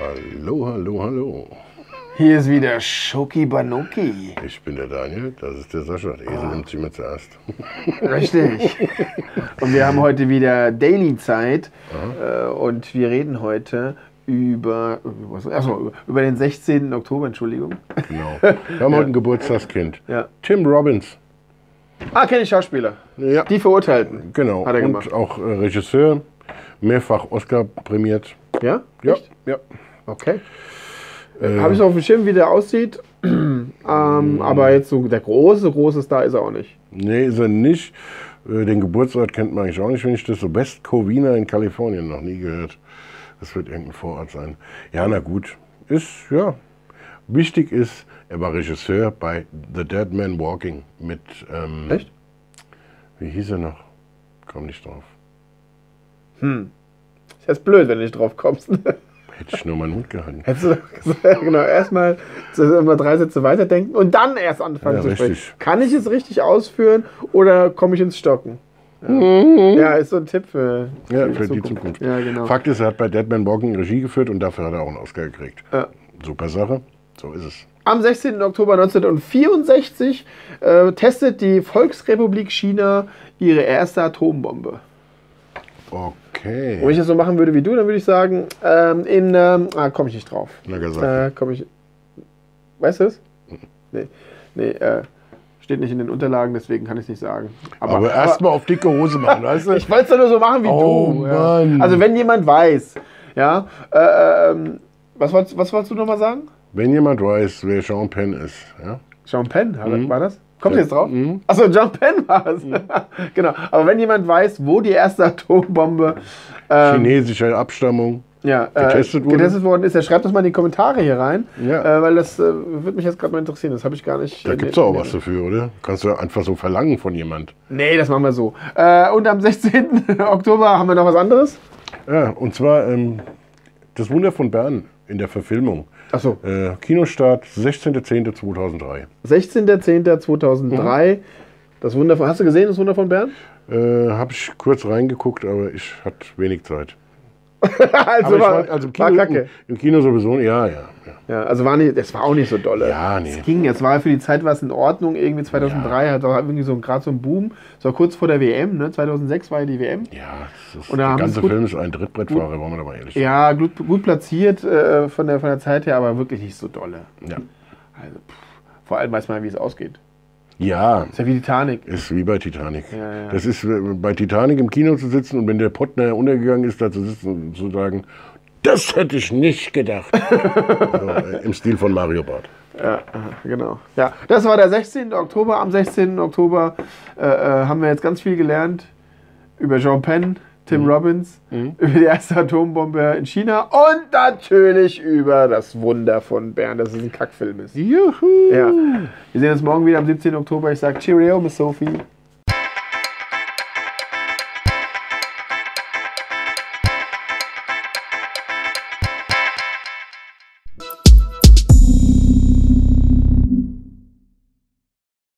Hallo, hallo, hallo. Hier ist wieder Schoki Banoki. Ich bin der Daniel, das ist der Sascha. Der Esel nimmt sich immer zuerst. Richtig. Und wir haben heute wieder Daily-Zeit. Äh, und wir reden heute über, was- achso, über den 16. Oktober, Entschuldigung. Genau. Wir haben heute ein Geburtstagskind. Ja. Tim Robbins. Ah, kenne ich Schauspieler. Ja, Die Verurteilten. genau. Hat er Und gemacht. auch äh, Regisseur, mehrfach Oscar prämiert. Ja? Ja, Echt? ja. Okay. Äh, Habe ich so auf dem Schirm, wie der aussieht. ähm, aber jetzt so der große, große Star ist er auch nicht. Nee, ist er nicht. Äh, Den Geburtsort kennt man eigentlich auch nicht, wenn ich das so West Covina in Kalifornien noch nie gehört. Das wird irgendein Vorort sein. Ja, na gut. Ist, ja. Wichtig ist, er war Regisseur bei The Dead Man Walking mit, ähm, Echt? wie hieß er noch? Komm nicht drauf. Ist jetzt blöd, wenn du nicht drauf kommst. Hätte ich nur meinen Mund gehalten. Hättest du gesagt, genau, erstmal immer drei Sätze weiterdenken und dann erst anfangen Ja, zu sprechen. richtig. Kann ich es richtig ausführen oder komme ich ins Stocken? Ja, ja ist so ein Tipp für, Mhm. Ja, für die Zukunft. Ja, genau. Fakt ist, er hat bei Dead Man Walking Regie geführt und dafür hat er auch einen Oscar gekriegt. Super Sache. So ist es. Am 16. Oktober 1964 äh, testet die Volksrepublik China ihre erste Atombombe. Und Okay. wenn ich das so machen würde wie du, dann würde ich sagen, ähm, in, ähm, ah, komme ich nicht drauf. Nagasaki. Äh, komme ich, weißt du es? Nee, nee, äh, steht nicht in den Unterlagen, deswegen kann ich es nicht sagen. Aber, erstmal auf dicke Hose machen, weißt du? Ich wollte es doch nur so machen wie Oh, du. Mann. Ja. Also wenn jemand weiß, ja, äh, ähm, was, wolltest, was wolltest du nochmal sagen? Wenn jemand weiß, wer Sean Penn ist, ja? John Penn, Mhm. war das? Kommt Ja. jetzt drauf? Mhm. Achso, John Penn war es. genau. Aber wenn jemand weiß, wo die erste Atombombe ähm, chinesischer Abstammung. ja, getestet äh, wurde? getestet worden ist, der schreibt das mal in die Kommentare hier rein. Ja. Äh, weil das äh, würde mich jetzt gerade mal interessieren. Das habe ich gar nicht. Da äh, gibt es auch was dafür, oder? Kannst du einfach so verlangen von jemand. Nee, das machen wir so. Äh, und am 16. Oktober haben wir noch was anderes. Ja, und zwar ähm, das Wunder von Bern in der Verfilmung. Achso, Äh, Kinostart 16.10.2003. 16.10.2003. Das Wunder von. Hast du gesehen, das Wunder von Bern? Äh, Habe ich kurz reingeguckt, aber ich hatte wenig Zeit. also war, war, also im war Kino, kacke. im, Kino sowieso, ja, ja. ja. Ja, also war nicht, das war auch nicht so dolle. Ja, nee. Es ging, es war für die Zeit was in Ordnung. Irgendwie 2003 hat auch irgendwie so gerade so ein Boom. So kurz vor der WM, ne? 2006 war ja die WM. Ja, das ist, Und der ganze gut- Film ist ein Trittbrettfahrer, wollen wir da mal ehrlich Ja, gut, gut platziert äh, von, der, von der Zeit her, aber wirklich nicht so dolle. sein. Ja. Also, pff, vor allem weiß man, wie es ausgeht. Ja, Ist ja wie Titanic. ist wie bei Titanic. Ja, ja. Das ist äh, bei Titanic im Kino zu sitzen und wenn der Pottner untergegangen ist, da zu sitzen und zu sagen, das hätte ich nicht gedacht. so, äh, Im Stil von Mario Bart. Ja, aha, genau. Ja, das war der 16. Oktober. Am 16. Oktober äh, äh, haben wir jetzt ganz viel gelernt über Jean Penn, Tim Mhm. Robbins, über die erste Atombombe in China und natürlich über das Wunder von Bern, dass es ein Kackfilm ist. Juhu! Ja. Wir sehen uns morgen wieder am 17. Oktober. Ich sage Cheerio, Miss Sophie.